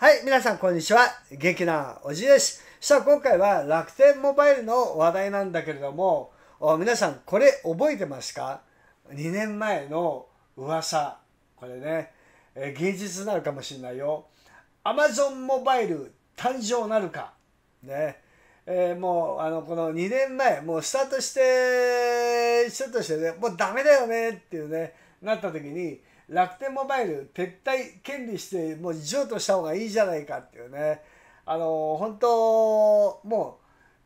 はい、皆さんこんにちは。元気なおじです。さあ、今回は楽天モバイルの話題なんだけれども、皆さんこれ覚えてますか ?2 年前の噂。これね、えー現実なるかもしれないよ。Amazon モバイル誕生なるか。ね。えーもう、あの、この2年前、もうスタートして、ちょっとしてね、もうダメだよねっていうね、なった時に、楽天モバイル撤退権利して、もう譲渡した方がいいじゃないかっていうね、あの、本当、も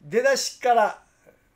う、出だしから、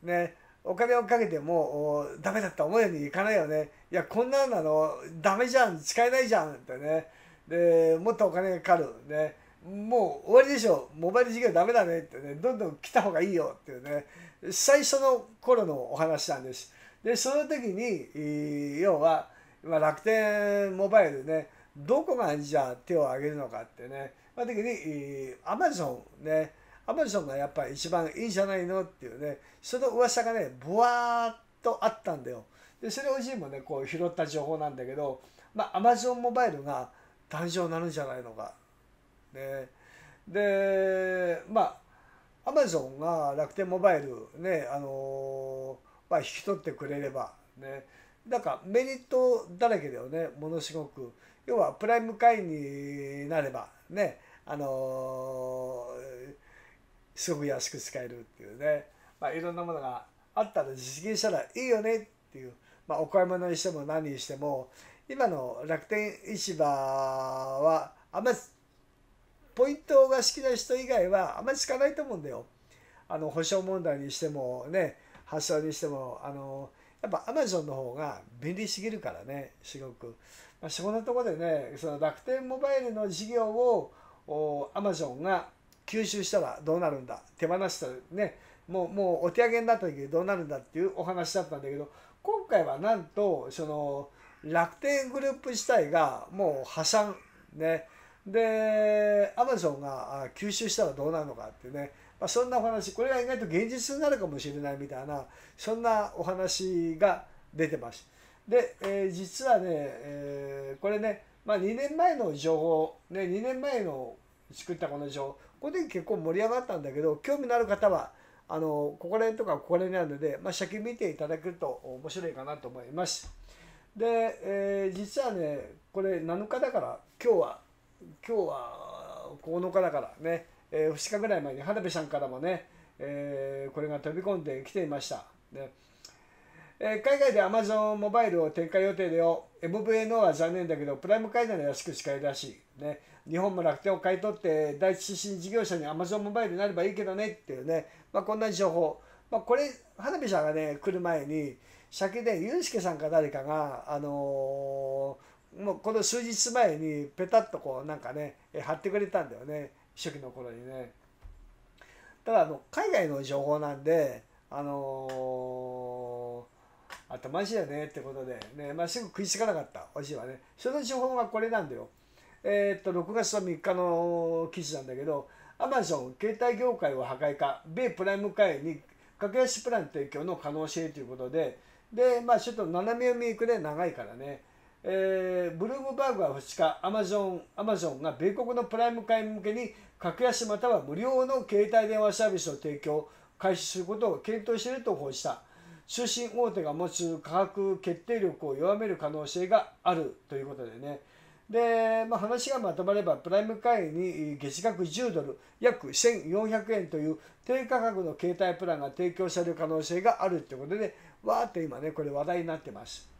ね、お金をかけてもダメだった思うようにいかないよね。いや、こんなんなのダメじゃん、使えないじゃんってね。で、もっとお金がかかる。ね。もう終わりでしょ。モバイル事業ダメだねってね。どんどん来た方がいいよっていうね。最初の頃のお話なんです。で、その時に、要は、まあ、楽天モバイルね、どこがじゃあ手を挙げるのかってね。まあ、時に、アマゾンね。アマゾンがやっぱり一番いいんじゃないのっていうね、その噂がね、ぼわーっとあったんだよ。で、それをじいもね、こう拾った情報なんだけど、まあ、アマゾンモバイルが誕生になるんじゃないのか。ね、で、まあ、アマゾンが楽天モバイルね、あのーまあ、引き取ってくれれば、ね、なんかメリットだらけだよね、ものすごく。要は、プライム会員になれば、ね、あのーすごく安く使えるっていうね、まあ、いろんなものがあったら実現したらいいよねっていう、まあ、お買い物にしても何にしても今の楽天市場はあんまりポイントが好きな人以外はあんまり使わないと思うんだよ。あの保証問題にしてもね発送にしてもあのやっぱアマゾンの方が便利すぎるからねすごく、まあ、そこのところでねその楽天モバイルの事業をアマゾンが吸収したらどうなるんだ手放したらねもうもうお手上げになった時どうなるんだっていうお話だったんだけど今回はなんとその楽天グループ自体がもう破産ね。でアマゾンが吸収したらどうなるのかってね、まあ、そんなお話これが意外と現実になるかもしれないみたいなそんなお話が出てます。で、えー実はね、えーこれね、まあ、2年前の情報、ね、2年前の作ったこの情報ここで結構盛り上がったんだけど興味のある方はあのここら辺とかここら辺にあるので、まあ、先見ていただけると面白いかなと思います。で、えー実はねこれ7日だから今日は今日は9日だからね、え2日ぐらい前に花火さんからもね、えーこれが飛び込んできていました。ね。えー海外で Amazon モバイルを展開予定でよ。MVNO は残念だけどプライム会なら安く使えるらしい、ね、日本も楽天を買い取って第一出身事業者に Amazon モバイルになればいいけどねっていうね、まあ、こんな情報、まあ、これ花火さんがね来る前に先でユースケさんか誰かがあのーもうこの数日前にペタッとこうなんかね貼ってくれたんだよね。初期の頃にね。ただあの海外の情報なんであのー、あとマジだねってことでね、まあ、すぐ食いつかなかった。おじはね。その情報がこれなんだよ。えーっと6月の3日の記事なんだけどアマゾン携帯業界を破壊か米プライム会に格安プラン提供の可能性ということででまあちょっと斜め読みいくね。長いからね。えーブルームバーグは2日アマゾンアマゾンが米国のプライム会員向けに格安または無料の携帯電話サービスの提供を開始することを検討していると報じた。通信大手が持つ価格決定力を弱める可能性があるということでね。で、まあ、話がまとまればプライム会員に月額10ドル約1400円という低価格の携帯プランが提供される可能性があるということでわーって今ねこれ話題になってます。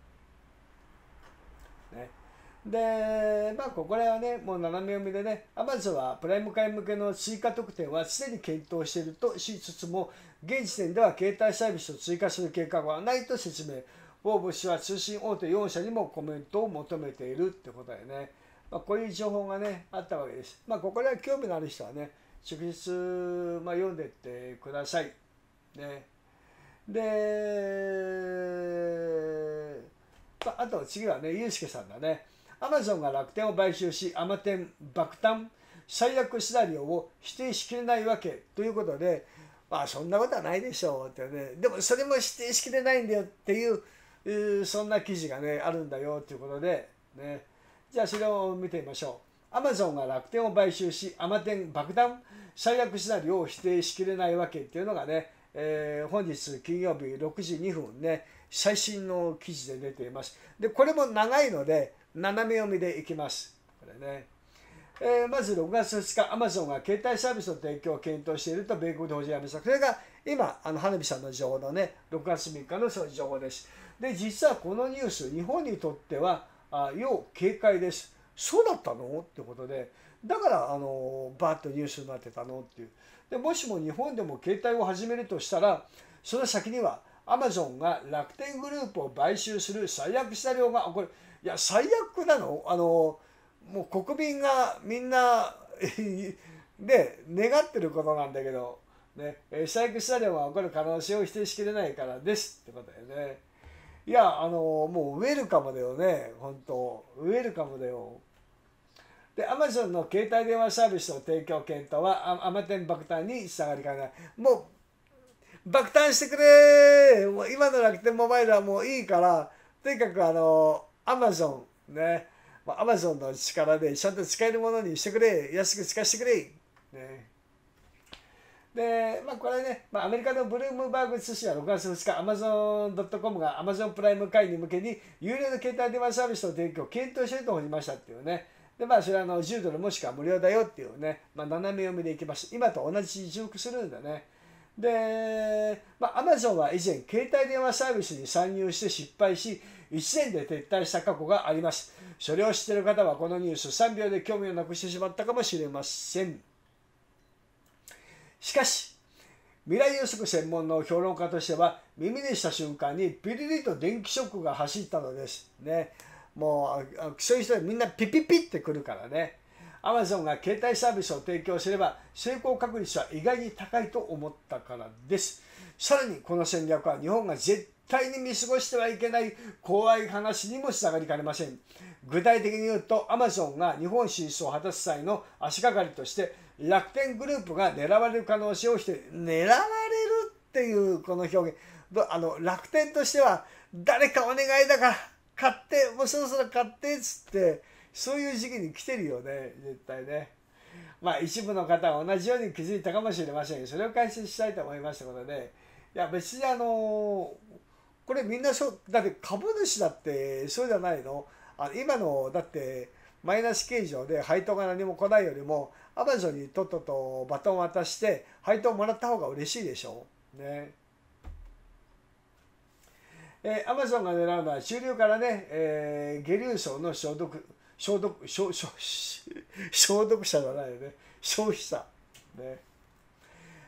でまあここら辺はねもう斜め読みでねアマゾンはプライム会向けの追加特典はすでに検討しているとしつつも現時点では携帯サービスを追加する計画はないと説明。フォーブ氏は通信大手4社にもコメントを求めているってことでね、まあ、こういう情報がねあったわけです。まあここらは興味のある人はね直接、まあ、読んでってください。ね。でまああと次はね、ゆうすけさんだね。アマゾンが楽天を買収し、アマテン爆誕、最悪シナリオを否定しきれないわけということで、まあそんなことはないでしょうってね。でもそれも否定しきれないんだよっていう、えーそんな記事がね、あるんだよということで、ね。じゃあそれを見てみましょう。アマゾンが楽天を買収しアマテン爆弾最悪シナリオを否定しきれないわけっていうのがね、えー、本日金曜日6時2分ね最新の記事で出ていますでこれも長いので斜め読みでいきますこれねえー、まず6月2日、アマゾンが携帯サービスの提供を検討していると米国で報じられました。それが今、あの花火さんの情報のね、6月3日のその情報です。で、実はこのニュース、日本にとっては、あ要警戒です。そうだったの？ってことで、だからあのバーッとニュースになってたの？っていう。でもしも日本でも携帯を始めるとしたら、その先にはアマゾンが楽天グループを買収する最悪シナリオがこれいや最悪なのあのもう国民がみんなで 願ってることなんだけど、ね、最悪シナリオが起こる可能性を否定しきれないからですってことだよね。いやあのもうウェルカムだよね本当ウェルカムだよ。で、アマゾンの携帯電話サービスの提供検討はアマテン爆誕に従りかねない。もう爆誕してくれもう今の楽天モバイルはもういいからとにかくあのアマゾンね。アマゾンの力でちゃんと使えるものにしてくれ。安く使わせてくれ、ね、でまあこれね、まあ、アメリカのブルームバーグ通信は6月2日アマゾン .com がアマゾンプライム会に向けに有料の携帯電話サービスの提供を検討していると報じましたっていうね。でまあそれはあの10ドルもしくは無料だよっていうね、まあ、斜め読みでいきます今と同じ重複するんだね。で、まあ、アマゾンは以前携帯電話サービスに参入して失敗し1年で撤退した過去があります。それを知っている方はこのニュース3秒で興味をなくしてしまったかもしれません。しかし、未来予測専門の評論家としては耳にした瞬間にピリリと電気ショックが走ったのです。ね、もうそういう人はみんなピピピってくるからね。アマゾンが携帯サービスを提供すれば成功確率は意外に高いと思ったからです。さらにこの戦略は日本が絶対に見過ごしてはいけない怖い話にもつながりかねません。具体的に言うと、アマゾンが日本進出を果たす際の足がかりとして、楽天グループが狙われる可能性をして、狙われるっていうこの表現。あの楽天としては、誰かお願いだから買って、もうそろそろ買ってっつって、そういう時期に来てるよね、絶対ね。まあ一部の方は同じように気づいたかもしれません。それを解説したいと思いましたことで、いや別にあのこれみんなそうだって株主だってそうじゃないの？あ今のだってマイナス形状で配当が何も来ないよりもアマゾンにとっととバトン渡して配当もらった方が嬉しいでしょ？うね。えー、アマゾンが狙うのは中流からね、えー、下流層の消毒消毒消消消毒者じゃないよね。消費者。ね。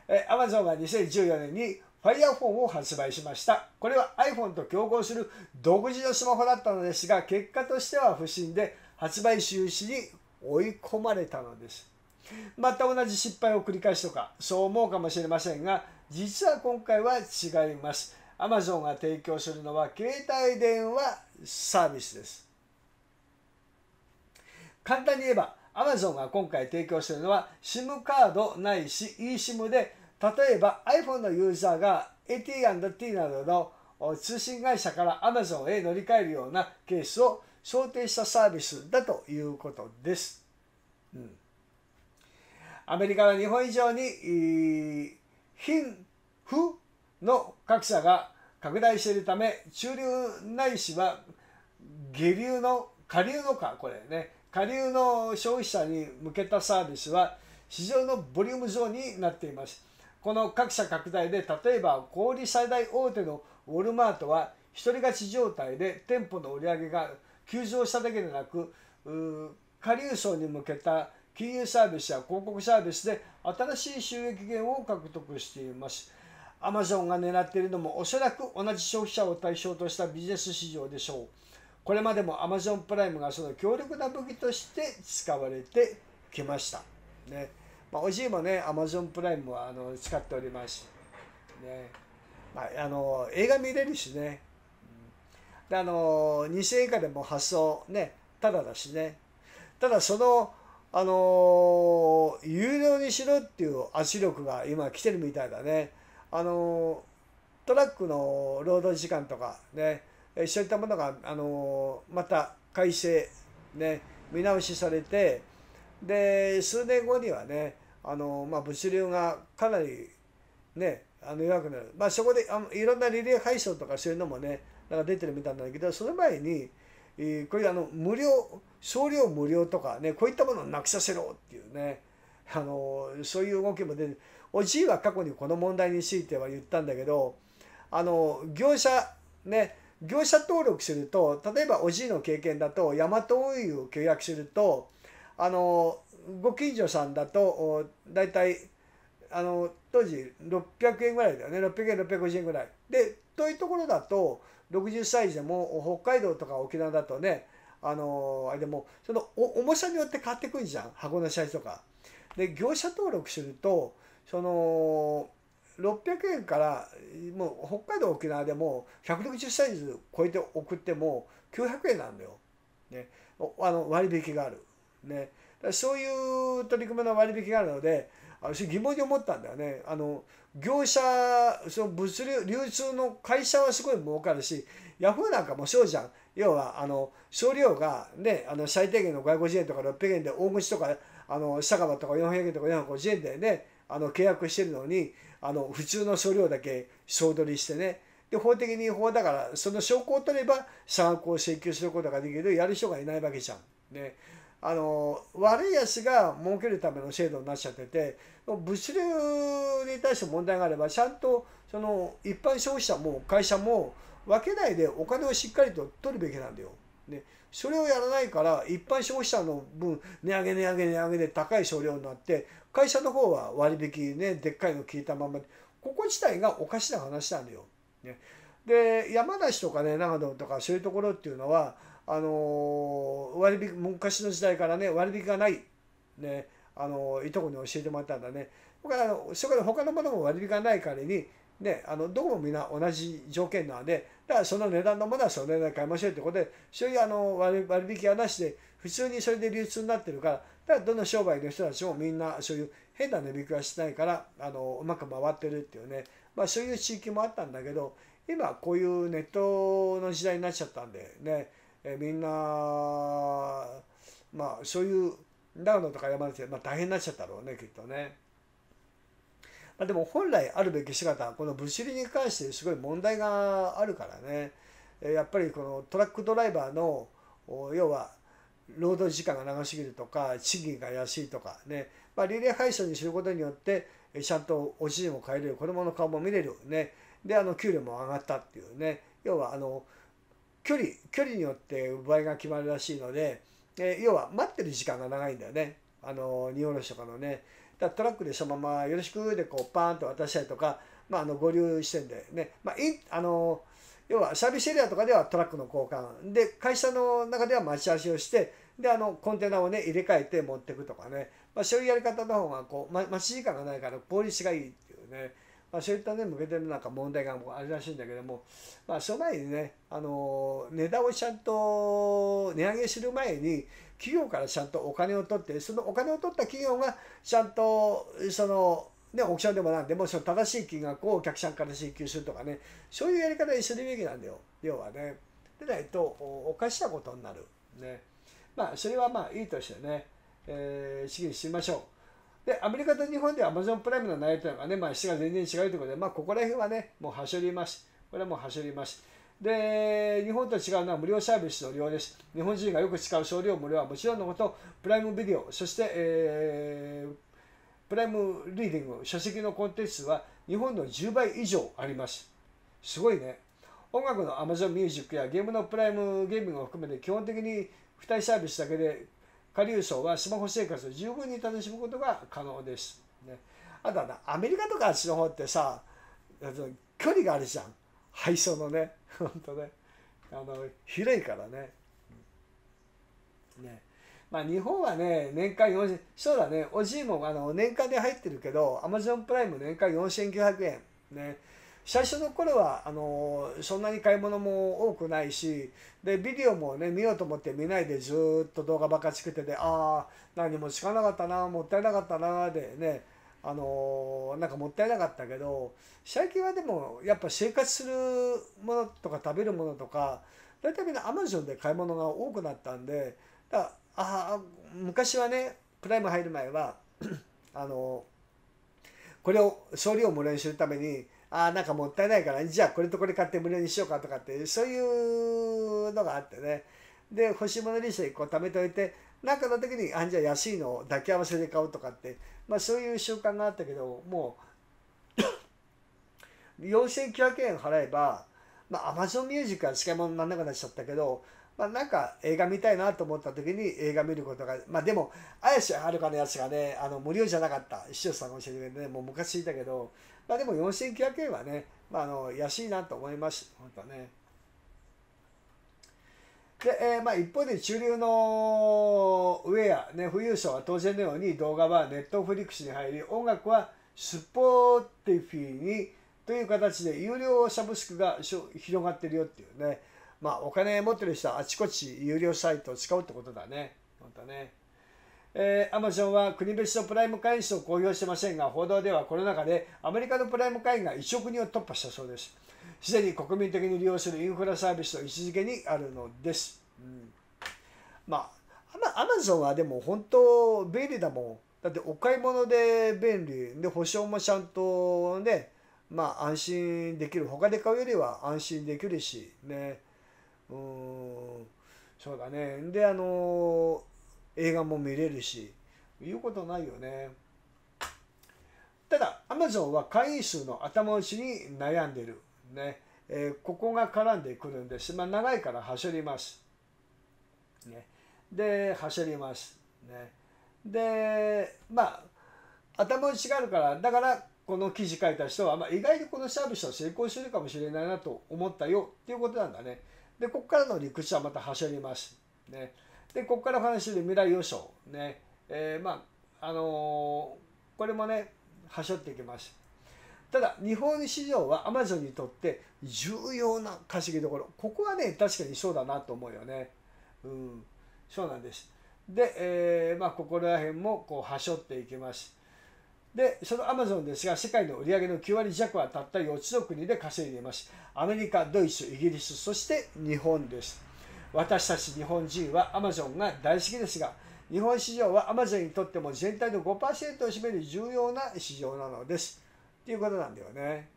えー、アマゾンが2014年に Fire を発売しました。これは iPhone と競合する独自のスマホだったのですが、結果としては不審で発売終止に追い込まれたのです。また同じ失敗を繰り返すとか、そう思うかもしれませんが、実は今回は違います。Amazon が提供するのは携帯電話サービスです。簡単に言えば、Amazon が今回提供するのは SIM カードないし eSIM で例えば iPhone のユーザーが AT&T などの通信会社から Amazon へ乗り換えるようなケースを想定したサービスだということです。うん、アメリカは日本以上に貧富の格差が拡大しているため中流ないしは下流の下流のかこれね下流の消費者に向けたサービスは市場のボリューム増になっています。この各社拡大で例えば小売最大大手のウォルマートは一人勝ち状態で店舗の売り上げが急増しただけでなく下流層に向けた金融サービスや広告サービスで新しい収益源を獲得しています。アマゾンが狙っているのもおそらく同じ消費者を対象としたビジネス市場でしょう。これまでもアマゾンプライムがその強力な武器として使われてきました。ねまあ、おじいもね、アマゾンプライムはあの使っております。ねまあ、あの映画見れるしね。であの2000円以下でも発送ね、ただだしね。ただその、あの有料にしろっていう圧力が今来てるみたいだね。あのトラックの労働時間とかね、そういったものが、あのまた改正、ね、見直しされて、で数年後にはねあの、まあ、物流がかなりねあの弱くなる、まあ、そこであのいろんなリレー配送とかそういうのもねなんか出てるみたいなんだけどその前に、えー、これあの無料送料無料とかねこういったものをなくさせろっていうねあのそういう動きも出ておじいは過去にこの問題については言ったんだけどあの業者ね業者登録すると例えばおじいの経験だとヤマト運輸を契約するとあのご近所さんだと大体あの当時600円ぐらいだよね600円650円ぐらいで遠いところだと60歳でも北海道とか沖縄だとねあのあれでもその重さによって変わってくるじゃん箱のサイズとか。で業者登録するとその600円からもう北海道沖縄でも160サイズ超えて送っても900円なんだよ。ね、あの割引がある。ね、そういう取り組みの割引があるので私疑問に思ったんだよね。あの業者その物流流通の会社はすごい儲かるしヤフーなんかもそうじゃん。要はあの送料がねあの最低限の550円とか600円で大口とかあの酒場とか400円とか450円でねあの契約してるのにあの普通の送料だけ総取りしてねで法的に違法だからその証拠を取れば差額を請求することができるやる人がいないわけじゃん。ね、あの悪いやつが儲けるための制度になっちゃってて物流に対して問題があればちゃんとその一般消費者も会社も分けないでお金をしっかりと取るべきなんだよ。ね、それをやらないから一般消費者の分値上げ値上げ値上げで高い少量になって会社の方は割引ねでっかいの聞いたままここ自体がおかしな話なんだよ。ね、で山梨とかね長野とかそういうところっていうのはあの割引昔の時代からね割引がない、ね、あのいとこに教えてもらったんだね。だからそこで他のものも割引がない代わりにね、あのどこもみんな同じ条件なのでだからその値段のものはその値段で買いましょうってことでそういうあの割引はなしで普通にそれで流通になってるからだからどの商売の人たちもみんなそういう変な値引きはしないからあのうまく回ってるっていうね、まあ、そういう地域もあったんだけど今こういうネットの時代になっちゃったんでねえみんなまあそういう長野とか山梨で、まあ、大変になっちゃったろうねきっとね。まあ、でも本来あるべき姿この物流に関してすごい問題があるからね。やっぱりこのトラックドライバーの要は労働時間が長すぎるとか賃金が安いとかね、まあ、リレー配送にすることによってちゃんとおじいも帰れる子供の顔も見れるね。であの給料も上がったっていうね。要はあの距離距離によって奪いが決まるらしいので、え要は待ってる時間が長いんだよね。あの荷下ろしとかのね。だトラックでそのまま「よろしく」でこうパーンと渡したりとか、まあ、あの合流してんでね、まあ、いあの要はサービスエリアとかではトラックの交換。で会社の中では待ち合わせをしてであのコンテナをね入れ替えて持っていくとかね、まあ、そういうやり方の方がこう、ま、待ち時間がないから効率がいいっていうね、まあ、そういったね向けてるなんか問題があるらしいんだけども、まあ、その前にねあの値段をちゃんと値上げする前に企業からちゃんとお金を取ってそのお金を取った企業がちゃんとそのね、オークションでもなんでもその正しい金額をお客さんから請求するとかねそういうやり方にするべきなんだよ。要はね。でないとおかしなことになる。ね。まあそれはまあいいとしてね、えー、次にしてみましょう。でアメリカと日本では Amazon プライムの内容というのがね、まあ、質が全然違うということで、まあ、ここら辺はねもう走りますこれはもう走りますで日本と違うのは無料サービスの量です。日本人がよく使う少量無料はもちろんのこと、プライムビデオ、そして、えー、プライムリーディング、書籍のコンテンツは日本の10倍以上あります。すごいね。音楽の Amazon Music やゲームのプライムゲームを含めて基本的に2人サービスだけで、下流層はスマホ生活を十分に楽しむことが可能です。ね、あとは、アメリカとかあっちの方ってさ、距離があるじゃん。配送のね本当ねあの広いからねねまあ日本はね年間4000そうだねおじいもあの年間で入ってるけどアマゾンプライム年間4900円ね最初の頃はあのそんなに買い物も多くないしでビデオもね見ようと思って見ないでずっと動画ばか作っててああ何もつかなかったなもったいなかったなでねあのなんかもったいなかったけど最近はでもやっぱ生活するものとか食べるものとか大体みんなアマゾンで買い物が多くなったんでだあ昔はねプライム入る前は あのこれを送料を無料にするためにあなんかもったいないからじゃあこれとこれ買って無料にしようかとかってそういうのがあってね。で欲しいものリストにこう貯めておいて何かの時にあじゃあ安いのを抱き合わせで買うとかってまあそういう習慣があったけどもう 4900円払えばまあ Amazon ミュージックは使い物にならなくなっちゃったけどまあ、なんか映画見たいなと思った時に映画見ることがまあでも綾瀬はるかのやつがねあの無料じゃなかった。視聴者さんかもしれないけどねもう昔いたけどまあでも4900円はね、まあ、あの安いなと思います本当ねで、えー、まあ一方で中流のウェア、ね、富裕層は当然のように動画はネットフリックスに入り音楽はスポーティフィーにという形で有料サブスクが広がってるよっていうねまあお金持ってる人はあちこち有料サイトを使うってことだね。本当ね。えー、アマゾンは国別のプライム会員数を公表してませんが、報道ではこの中でアメリカのプライム会員が1億人を突破したそうです。すでに国民的に利用するインフラサービスの位置づけにあるのです。うん、まあ、アマゾンはでも本当便利だもん。だってお買い物で便利で保証もちゃんとね、まあ安心できる。他で買うよりは安心できるしね。うんそうだねであの映画も見れるし言うことないよね。ただアマゾンは会員数の頭打ちに悩んでるね、えー、ここが絡んでくるんです。まあ長いから走ります。ね。で走ります。ね。でまあ頭打ちがあるからだからこの記事書いた人は、まあ、意外とこのサービスは成功するかもしれないなと思ったよっていうことなんだね。で、ここからの理屈はまた走ります。ね。で、ここから話で未来予想。ね。えー、まあ、あのー、これもね、走っていきます。ただ、日本市場はアマゾンにとって重要な稼ぎどころ。ここはね、確かにそうだなと思うよね。うん。そうなんです。で、えー、まあ、ここら辺もこう、はしょっていきます。で、そのアマゾンですが、世界の売り上げの9割弱はたった4つの国で稼いでいます。アメリカ、ドイツ、イギリス、そして日本です。私たち日本人はアマゾンが大好きですが、日本市場はアマゾンにとっても全体の5%を占める重要な市場なのです。っていうことなんだよね。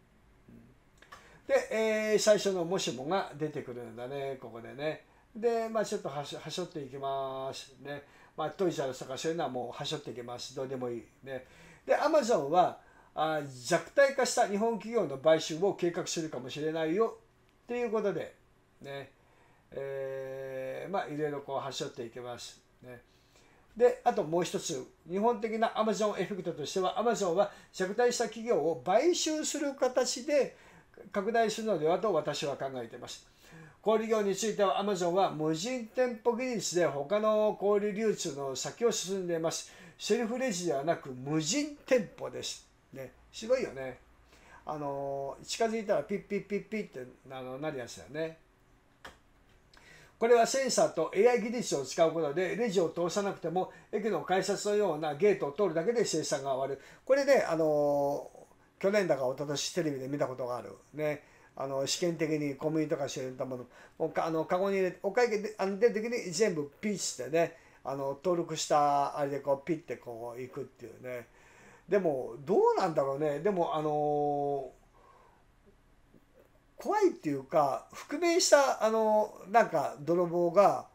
で、えー、最初のもしもが出てくるんだね、ここでね。で、まあちょっとはしはしょっていきます。ね。まあトイザらスとかそういうのはもうはしょっていきます。どうでもいい。ね。で、アマゾンはあ弱体化した日本企業の買収を計画するかもしれないよっていうことで、ね、えー、まあいろいろこう発しょっていきます。ね。で、あともう一つ、日本的なアマゾンエフェクトとしては、アマゾンは弱体した企業を買収する形で拡大するのではと私は考えています。小売業についてはアマゾンは無人店舗技術で他の小売流通の先を進んでいます。セルフレジではなく無人店舗です。ね、すごいよね。あの近づいたらピッピッピッピッってあのなるやつだよね。これはセンサーと AI 技術を使うことでレジを通さなくても駅の改札のようなゲートを通るだけで生産が終わる。これね、あの去年だか一昨年テレビで見たことがある。ね。あの試験的にコンビニとかしてたものもうあのカゴに入れてお会計であの出る時に全部ピッしてねあの登録したあれでこうピッてこう行くっていうねでもどうなんだろうねでもあの怖いっていうか覆面したあのなんか泥棒が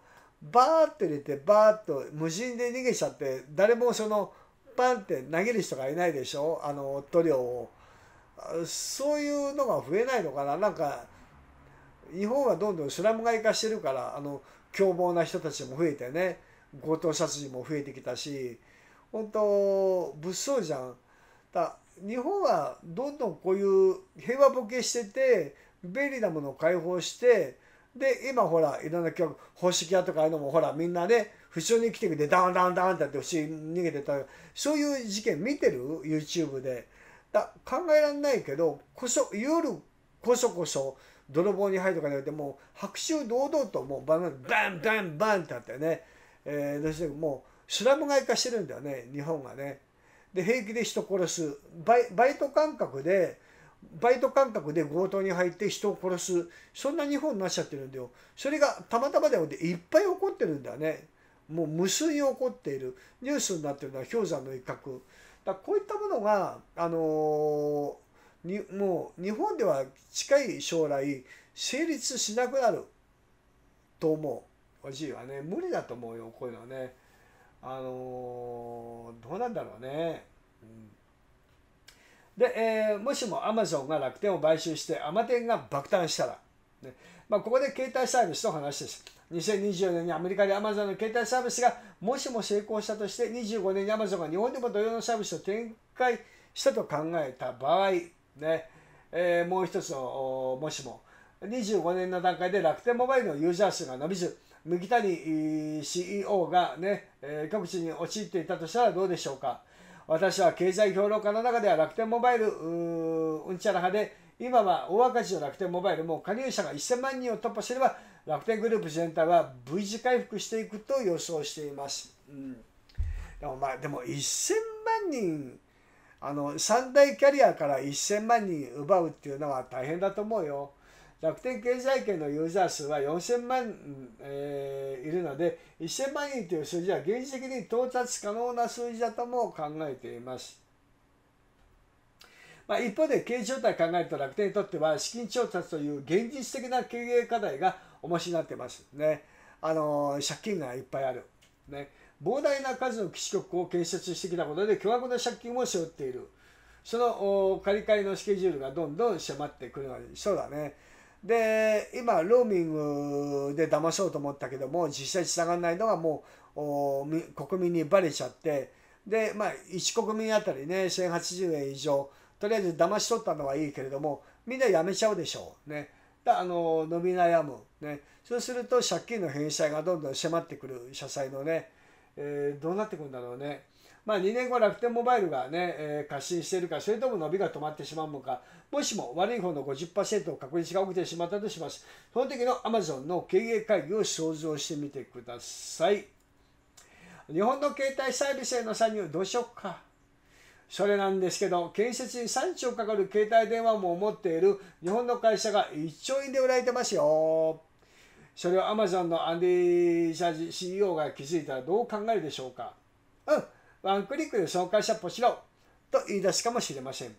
バーって入れてバーッと無人で逃げちゃって誰もそのパンって投げる人がいないでしょ？あの塗料を。そういうのが増えないのかな？なんか日本はどんどんスラム街化してるからあの凶暴な人たちも増えてね強盗殺人も増えてきたし本当物騒じゃん。だ日本はどんどんこういう平和ボケしてて便利なものを解放してで今ほらいろんな曲宝石屋とかああいうのもほらみんなね不祥に来てきてダンダンダンってやって不思議に逃げてた。そういう事件見てる？YouTube で。だ考えられないけどこそ夜こそこそ泥棒に入るとかじゃなくてもう白昼堂々ともうバンバンバンバンってあってね。えー、どうしてももうスラム街化してるんだよね日本がね。で平気で人殺す。ババイト感覚でバイト感覚で強盗に入って人を殺す。そんな日本になっちゃってるんだよ。それがたまたまでいっぱい起こってるんだよね。もう無数に起こっている。ニュースになってるのは氷山の一角。だこういったものが、あのにもう日本では近い将来成立しなくなる。と思う。おじいはね無理だと思うよこういうのはね。あのどうなんだろうね、うん。で、えー、もしもアマゾンが楽天を買収してアマテンが爆誕したら、ねまあ、ここで携帯サービスの話です。2024年にアメリカでアマゾンの携帯サービスがもしも成功したとして25年にアマゾンが日本でも同様のサービスを展開したと考えた場合、ねえー、もう一つのもしも25年の段階で楽天モバイルのユーザー数が伸びず麦谷 CEO がね、えー、各地に陥っていたとしたらどうでしょうか。私は経済評論家の中では楽天モバイルうんちゃら派で今は大赤字の楽天モバイルも加入者が1000万人を突破すれば楽天グループ全体は V 字回復していくと予想しています。うん、でもまあでも1000万人あの三大キャリアから1000万人奪うっていうのは大変だと思うよ。楽天経済圏のユーザー数は4000万、えー、いるので1000万人という数字は現実的に到達可能な数字だとも考えています。まあ、一方で経営状態を考えると楽天にとっては資金調達という現実的な経営課題が重しになってますね。あの借金がいっぱいある。ね、膨大な数の基地局を建設してきたことで巨額な借金を背負っている。その借り換えのスケジュールがどんどん迫ってくるのはそうだね。で今ローミングで騙そうと思ったけども実際つながないのがもう国民にバレちゃってでまあ1国民あたりね1080円以上とりあえず騙し取ったのはいいけれどもみんなやめちゃうでしょう。ね。あの伸び悩む。ね。そうすると借金の返済がどんどん迫ってくる社債のね、えー、どうなってくるんだろうね。まあ、2年後楽天モバイルがね、えー、過信しているか、それとも伸びが止まってしまうのか、もしも悪い方の50%を確率が起きてしまったとします。その時のアマゾンの経営会議を想像してみてください。日本の携帯サービスへの参入どうしようか。それなんですけど、建設に3兆かかる携帯電話も持っている日本の会社が1兆円で売られてますよ。それをアマゾンのアンディ・シャージ CEO が気づいたらどう考えるでしょうか。うん。ワンクリックで紹介者ポチろと言い出すかもしれません。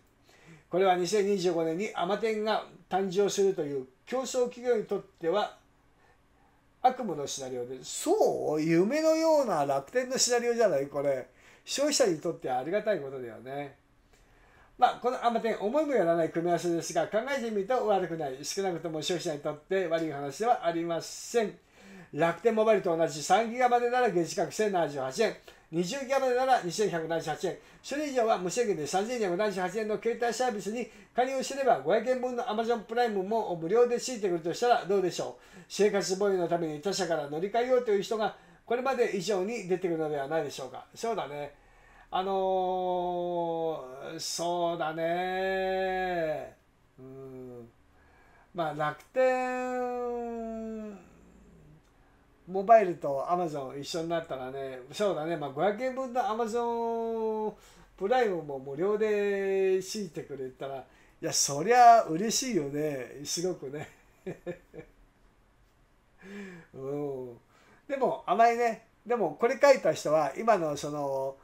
これは2025年にアマテンが誕生するという競争企業にとっては悪夢のシナリオでそう夢のような楽天のシナリオじゃないこれ。消費者にとってはありがたいことだよね。まあこのアマテン思いもやらない組み合わせですが考えてみると悪くない。少なくとも消費者にとって悪い話ではありません。楽天モバイルと同じ3ギガまでなら月額1078円。20ギガまでなら2178円。それ以上は無制限で3278円の携帯サービスに加入すれば500円分の Amazon プライムも無料でついてくるとしたらどうでしょう。生活防衛のために他社から乗り換えようという人がこれまで以上に出てくるのではないでしょうか。そうだね。あのー、そうだね。うん。まあ楽天モバイルとアマゾン一緒になったらねそうだね、まあ、500円分のアマゾンプライムも無料で敷いてくれたらいやそりゃ嬉しいよね。すごくね。うん。でも甘いね。でもこれ書いた人は今のその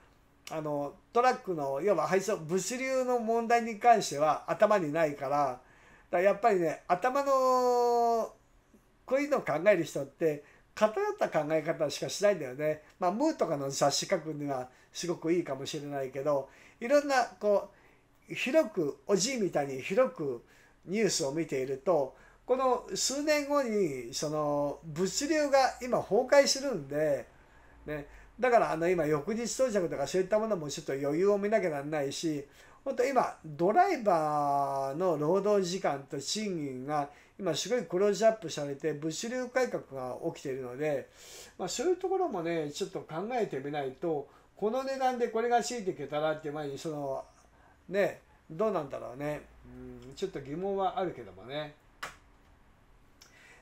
あのトラックの要は配送物流の問題に関しては頭にないからだやっぱりね頭のこういうのを考える人って偏った考え方しかしないんだよね。まあ、ムーとかの雑誌書くにはすごくいいかもしれないけど、いろんな、こう、広く、おじいみたいに広くニュースを見ていると、この数年後に、その、物流が今崩壊するんで、ね、だからあの今翌日到着とかそういったものもちょっと余裕を見なきゃならないし本当今ドライバーの労働時間と賃金が今すごいクローズアップされて物流改革が起きているので、まあ、そういうところもねちょっと考えてみないとこの値段でこれがついていけたらっていう前にそのねどうなんだろうねうんちょっと疑問はあるけどもね。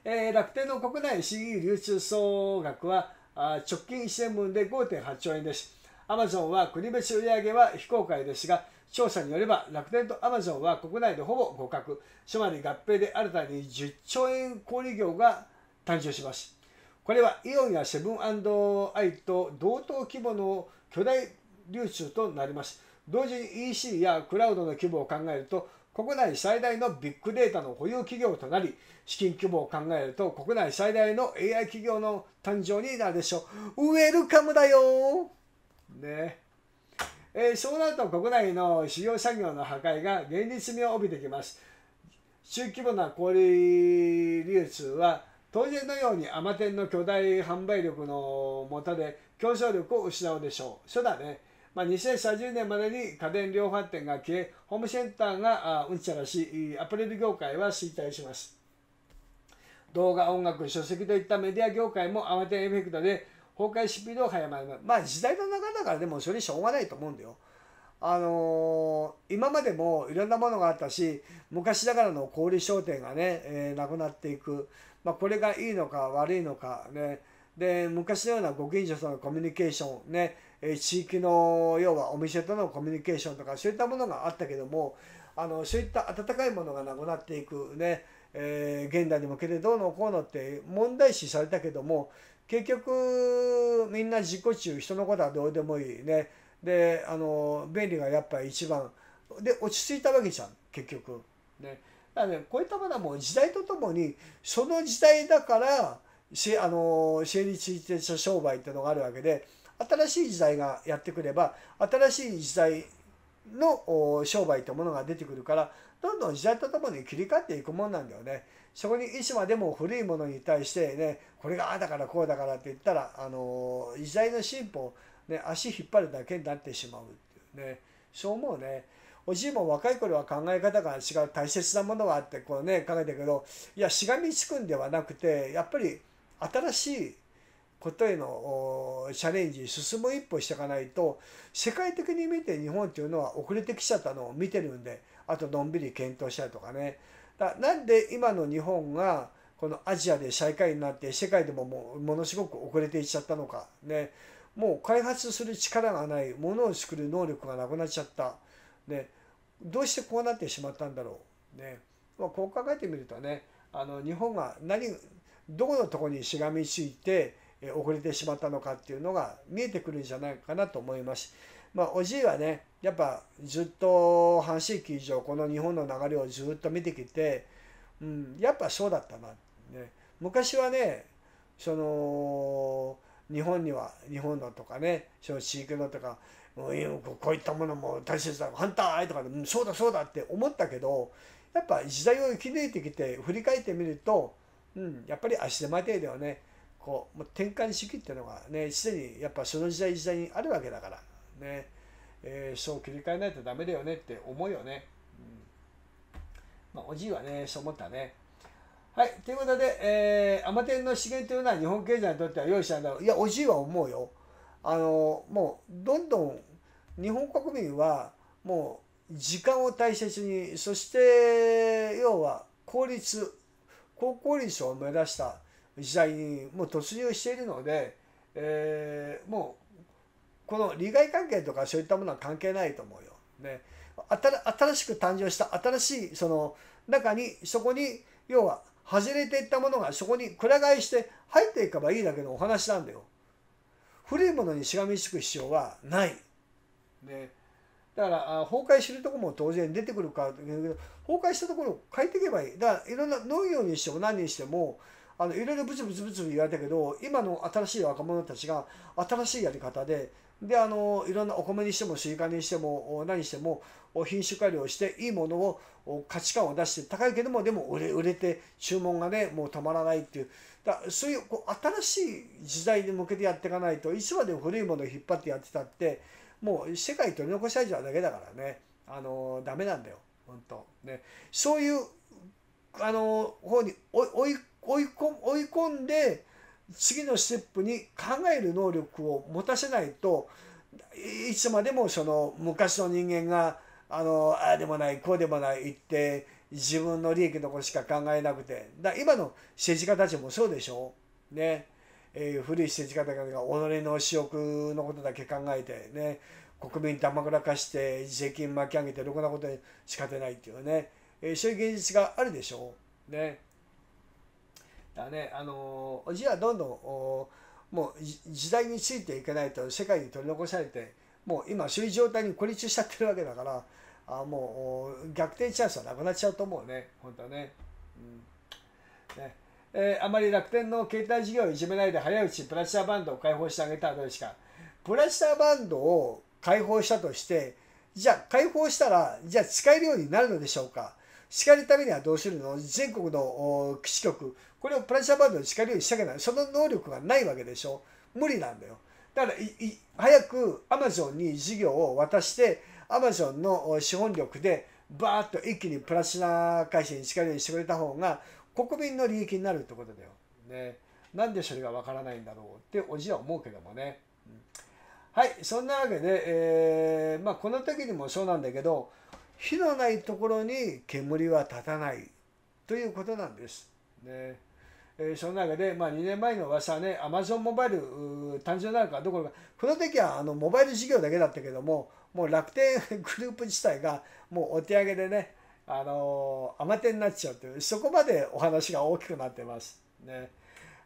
えー、楽天の国内 CE 流通総額は直近1年分で5.8兆円です。アマゾンは国別売上は非公開ですが、調査によれば楽天とアマゾンは国内でほぼ互角、つまり合併で新たに10兆円小売業が誕生します。これはイオンやセブンアイと同等規模の巨大流通となります。同時に EC やクラウドの規模を考えると、国内最大のビッグデータの保有企業となり、資金規模を考えると国内最大の AI 企業の誕生になるでしょう。ウェルカムだよねえー、そうなると国内の主要産業の破壊が現実味を帯びてきます。中規模な小売流通は当然のようにアマテンの巨大販売力の下で競争力を失うでしょう。そうだね。まあ、2030年までに家電量販店が消え、ホームセンターがうんちゃらし、アパレル業界は衰退します。動画、音楽、書籍といったメディア業界もアマテンエフェクトで崩壊スピードが速まります。まあ時代の流れだからでもそれしょうがないと思うんだよ。あのー、今までもいろんなものがあったし昔ながらの小売商店がね、えー、なくなっていく、まあ、これがいいのか悪いのかねで昔のようなご近所とのコミュニケーションね地域の要はお店とのコミュニケーションとかそういったものがあったけどもあのそういった温かいものがなくなっていくね、えー、現代に向けてどうのこうのって問題視されたけども結局みんな自己中人のことはどうでもいいね。であの便利がやっぱり一番。で落ち着いたわけじゃん結局。ね。だからねこういったものはもう時代とともにその時代だからしあの成立してた商売っていうのがあるわけで新しい時代がやってくれば新しい時代の商売というものが出てくるからどんどん時代とともに切り替わっていくもんなんだよね。そこにいつまでも古いものに対してねこれがああだからこうだからって言ったらあの時代の進歩、ね、足引っ張るだけになってしまうっていうねそう思うね。おじいも若い頃は考え方が違う大切なものがあってこうね考えたけどいやしがみつくんではなくてやっぱり新しいことへのチャレンジ進む一歩していかないと世界的に見て日本っていうのは遅れてきちゃったのを見てるんであとのんびり検討したりとかねだなんで今の日本がこのアジアで最下位になって世界でももうものすごく遅れていっちゃったのかね。もう開発する力がないものを作る能力がなくなっちゃった、ね、どうしてこうなってしまったんだろう。ね、まあ、こう考えてみるとねあの日本が何どこのとこにしがみついて遅れてしまったのかっていうのが見えてくるんじゃないかなと思います。まあ、おじいはねやっぱずっと半世紀以上この日本の流れをずっと見てきて、うん、やっぱそうだったな、ね、昔はねその日本には日本のとかねその地域のとかもうこういったものも大切だ反対とかで、うん、そうだそうだって思ったけどやっぱ時代を生き抜いてきて振り返ってみると、うん、やっぱり足手まといだよね。こう転換主義っていうのがねすでにやっぱその時代時代にあるわけだからね、えー、そう切り替えないとダメだよねって思うよね、うん。まあ、おじいはねそう思ったね。はいということで、えー、アマテンの資源というのは日本経済にとっては用意したんだろう。いやおじいは思うよ。あのもうどんどん日本国民はもう時間を大切にそして要は効率高効率を目指した時代にもう突入しているので、えー、もうこの利害関係とかそういったものは関係ないと思うよ。ね、新しく誕生した新しいその中にそこに要は外れていったものがそこにくら替えして入っていけばいいだけのお話なんだよ。古いものにしがみつく必要はない。ね、だから崩壊するとこも当然出てくるか崩壊したところを変えていけばいい。だからいろんな農業にしても何にしてもあのいろいろブツブツブツ言われたけど今の新しい若者たちが新しいやり方でであのいろんなお米にしてもスイカにしても何しても品種改良していいものを価値観を出して高いけどもでも売れ売れて注文がねもう止まらないっていう。だそういうこう新しい時代に向けてやっていかないといつまでも古いものを引っ張ってやってたってもう世界取り残しちゃうだけだからね。あのダメなんだよ。本当。ね。そういうあの方に追い追い追い込んで次のステップに考える能力を持たせないといつまでもその昔の人間があのあでもないこうでもない言って自分の利益のことしか考えなくて。だ今の政治家たちもそうでしょね、えー、古い政治家たちが己の私欲のことだけ考えてね。国民玉らかして税金巻き上げてろくなことに仕方ないっていうね、えー、そういう現実があるでしょう。ね。だね。あのおじはどんどんおもう時代についていかないと世界に取り残されてもう今そういう状態に孤立しちゃってるわけだからあもう逆転チャンスはなくなっちゃうと思うね。本当ね。うん。ね。えー、あまり楽天の携帯事業をいじめないで早いうちプラチナバンドを開放してあげたらどうですか？プラチナバンドを開放したとしてじゃあ開放したらじゃあ使えるようになるのでしょうか？使えるためにはどうするの？全国の基地局これをプラチナバンドで使えるようにしたけないその能力がないわけでしょ無理なんだよだから早くアマゾンに事業を渡してアマゾンの資本力でバーッと一気にプラチナ会社に使えるようにしてくれた方が国民の利益になるってことだよ。ね、なんでそれがわからないんだろうっておじは思うけどもね。うん、はい、そんなわけで、えー、まあ、この時にもそうなんだけど、火のないところに煙は立たないということなんです。ねえー、その中で、まあ、2年前の噂はね、アマゾンモバイル誕生なのかどころか、この時はあのモバイル事業だけだったけども、もう楽天グループ自体がもうお手上げでね、あの甘手になっちゃうというそこまでお話が大きくなってます。ね、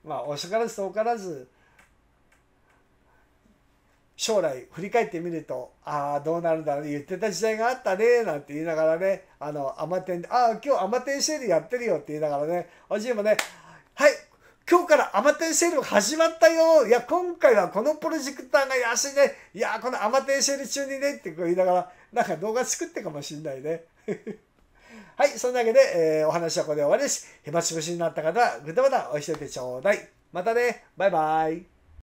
まあ遅からず遠からず将来振り返ってみるとああどうなるんだろう言ってた時代があったねなんて言いながらねあの甘天でああ今日甘天セールやってるよって言いながらねおじいもね今日からアマテンセール始まったよいや今回はこのプロジェクターが安いねいやこのアマテンセール中にねってこう言いながらなんか動画作ってかもしんないね。はい、そんなわけで、えー、お話はここで終わりです。暇つぶしになった方は、グッドボタン押しててちょうだい。またね、バイバイ。